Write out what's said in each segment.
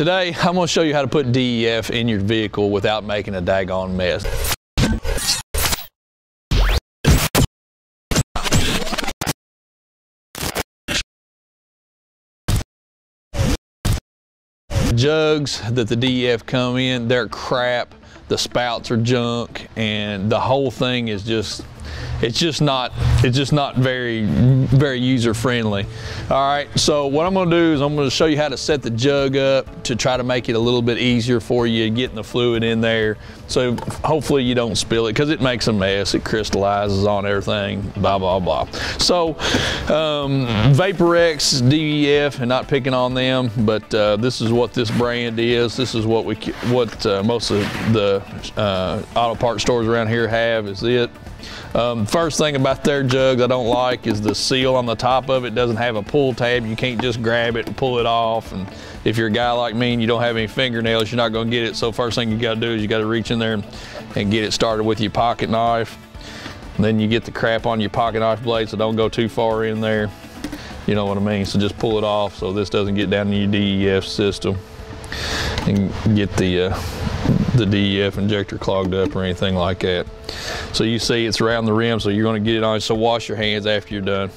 Today, I'm gonna show you how to put DEF in your vehicle without making a daggone mess. Jugs that the DEF come in, they're crap. The spouts are junk and the whole thing is just it's just not it's just not very very user friendly all right so what i'm going to do is i'm going to show you how to set the jug up to try to make it a little bit easier for you getting the fluid in there. So hopefully you don't spill it because it makes a mess. It crystallizes on everything blah blah blah. So um, def and not picking on them but uh, this is what this brand is. This is what we what uh, most of the uh, auto parts stores around here have is it um, first thing about their jugs I don't like is the seal on the top of it doesn't have a pull tab. You can't just grab it and pull it off. And if you're a guy like me and you don't have any fingernails, you're not gonna get it. So first thing you gotta do is you gotta reach in there and, and get it started with your pocket knife. And then you get the crap on your pocket knife blade so don't go too far in there. You know what I mean? So just pull it off so this doesn't get down in your DEF system and get the uh, the DEF injector clogged up or anything like that. So you see it's around the rim, so you're gonna get it on, so wash your hands after you're done.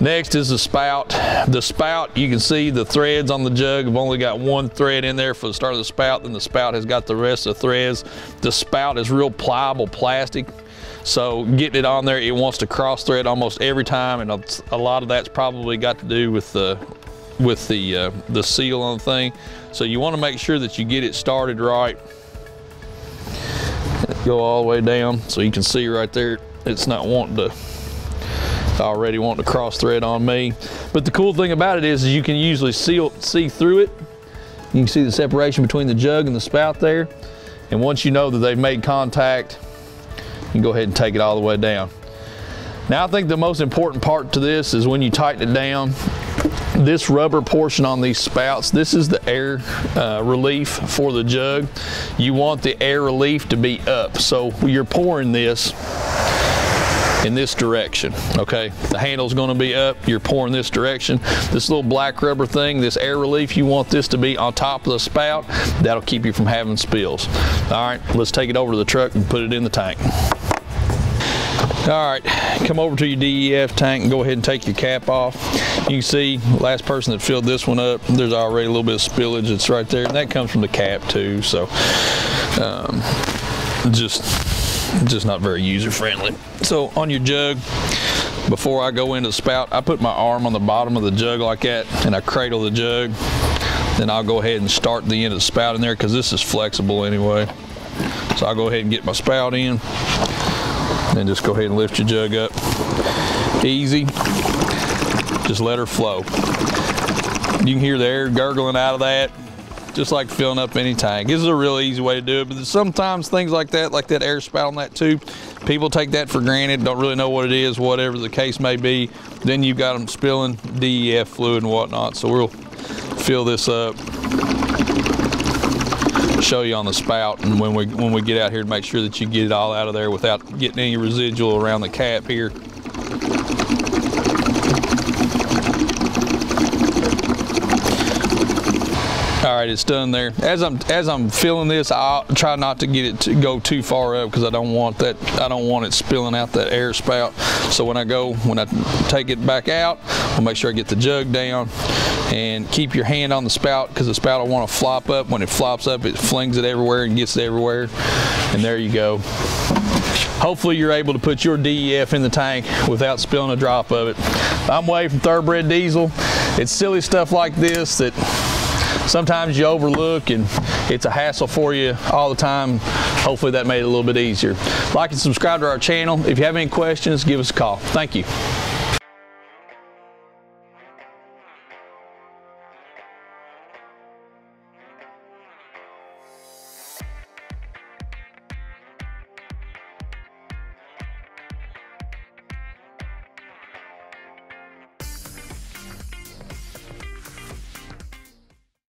Next is the spout. The spout, you can see the threads on the jug. I've only got one thread in there for the start of the spout, then the spout has got the rest of the threads. The spout is real pliable plastic. So getting it on there, it wants to cross thread almost every time, and a lot of that's probably got to do with the with the uh, the seal on the thing. So you want to make sure that you get it started right. Go all the way down so you can see right there it's not wanting to already wanting to cross thread on me. But the cool thing about it is, is you can usually see, see through it. You can see the separation between the jug and the spout there. And once you know that they've made contact, you can go ahead and take it all the way down. Now I think the most important part to this is when you tighten it down, this rubber portion on these spouts, this is the air uh, relief for the jug. You want the air relief to be up. So you're pouring this in this direction, okay? The handle's gonna be up, you're pouring this direction. This little black rubber thing, this air relief, you want this to be on top of the spout. That'll keep you from having spills. All right, let's take it over to the truck and put it in the tank. All right, come over to your DEF tank and go ahead and take your cap off. You can see last person that filled this one up, there's already a little bit of spillage that's right there, and that comes from the cap too, so um, just, just not very user friendly. So on your jug, before I go into the spout, I put my arm on the bottom of the jug like that, and I cradle the jug. Then I'll go ahead and start the end of the spout in there because this is flexible anyway. So I'll go ahead and get my spout in. Then just go ahead and lift your jug up. Easy. Just let her flow. You can hear the air gurgling out of that, just like filling up any tank. This is a really easy way to do it, but sometimes things like that, like that air spout on that tube, people take that for granted, don't really know what it is, whatever the case may be. Then you've got them spilling DEF fluid and whatnot. So we'll fill this up show you on the spout and when we when we get out here to make sure that you get it all out of there without getting any residual around the cap here. All right, it's done there. As I'm as I'm filling this, I'll try not to get it to go too far up because I don't want that. I don't want it spilling out that air spout. So when I go, when I take it back out, I'll make sure I get the jug down and keep your hand on the spout because the spout will want to flop up. When it flops up, it flings it everywhere and gets it everywhere. And there you go. Hopefully you're able to put your DEF in the tank without spilling a drop of it. I'm Wade from Thoroughbred Diesel. It's silly stuff like this that sometimes you overlook and it's a hassle for you all the time. Hopefully that made it a little bit easier. Like and subscribe to our channel. If you have any questions, give us a call. Thank you.